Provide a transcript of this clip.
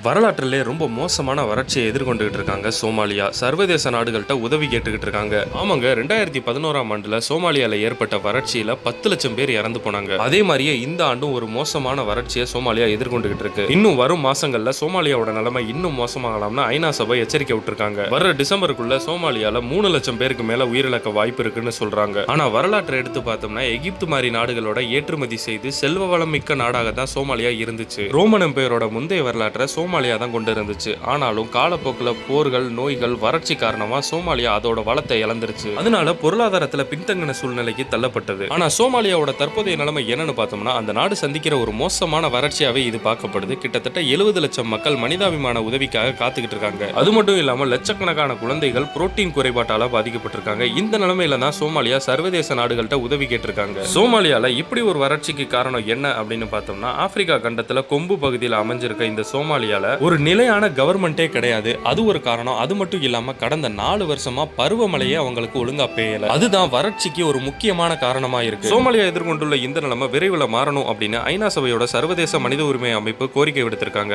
வரலாற்றிலே ரொம்ப மோசமான வறட்சியை எதிர்கொண்டுகிட்டு இருக்காங்க சோமாலியா. சர்வதேச நாடுகள்கிட்ட உதவி கேட்டுக்கிட்டு இருக்காங்க. ஆமாங்க ரெண்டாயிரத்தி பதினோராம் ஆண்டுல சோமாலியால ஏற்பட்ட வறட்சியில பத்து லட்சம் பேர் இறந்து போனாங்க. அதே மாதிரியே இந்த ஆண்டும் ஒரு மோசமான வறட்சியை சோமாலியா எதிர்கொண்டுகிட்டு இருக்கு. இன்னும் வரும் மாசங்கள்ல சோமாலியாவோட நிலைமை இன்னும் மோசமாகலாம்னு ஐநா சபை எச்சரிக்கை விட்டுருக்காங்க. வர டிசம்பருக்குள்ள சோமாலியால மூணு லட்சம் பேருக்கு மேல உயிரிழக்க வாய்ப்பு இருக்குன்னு சொல்றாங்க. ஆனா வரலாற்றை எடுத்து பார்த்தோம்னா எகிப்து மாதிரி நாடுகளோட ஏற்றுமதி செய்து செல்வ வளம் மிக்க நாடாக தான் சோமாலியா இருந்துச்சு. ரோமன் எம்பையரோட முந்தைய வரலாற்றை சோமாலியா தான் கொண்டு இருந்துச்சு. ஆனாலும் காலப்போக்கில் போர்கள் நோய்கள் வறட்சி காரணமாக சோமாலியா அதோட வளத்தை இழந்துருச்சு. அதனால பொருளாதாரத்தில் பின்தங்கின சூழ்நிலைக்கு தள்ளப்பட்டது. ஆனால் சோமாலியாவோட தற்போதைய நிலைமை என்னன்னு பார்த்தோம்னா அந்த நாடு சந்திக்கிற ஒரு மோசமான வறட்சியாகவே இது பார்க்கப்படுது. கிட்டத்தட்ட எழுபது லட்சம் மக்கள் மனிதாபிமான உதவிக்காக காத்துக்கிட்டு இருக்காங்க. அது மட்டும் இல்லாமல் லட்சக்கணக்கான குழந்தைகள் புரோட்டீன் குறைபாட்டால பாதிக்கப்பட்டிருக்காங்க. இந்த நிலைமையில தான் சோமாலியா சர்வதேச நாடுகள்கிட்ட உதவி கேட்டிருக்காங்க. சோமாலியால இப்படி ஒரு வறட்சிக்கு காரணம் என்ன அப்படின்னு பார்த்தோம்னா ஆப்பிரிக்கா கண்டத்தில் கொம்பு பகுதியில் அமைஞ்சிருக்க இந்த சோமாலியா சோமாலியால ஒரு நிலையான கவர்மெண்டே கிடையாது. அது ஒரு காரணம். அது மட்டும் இல்லாம கடந்த நாலு வருஷமா பருவமழையே அவங்களுக்கு ஒழுங்கா பெய்யல. அதுதான் வறட்சிக்கு ஒரு முக்கியமான காரணமா இருக்கு. சோமாலியா எதிர்கொண்டுள்ள இந்த நிலைமை விரைவில் மாறணும் அப்படின்னு ஐநா சபையோட சர்வதேச மனித உரிமை அமைப்பு கோரிக்கை விடுத்திருக்காங்க.